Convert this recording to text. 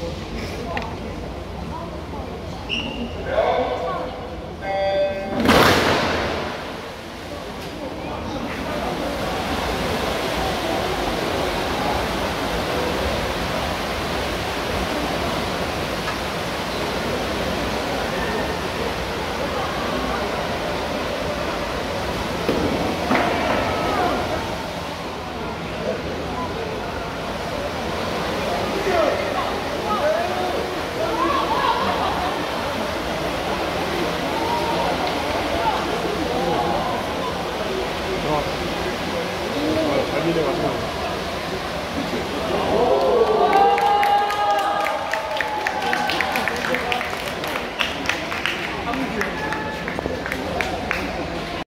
Yeah. 준비돼가지고 한국이요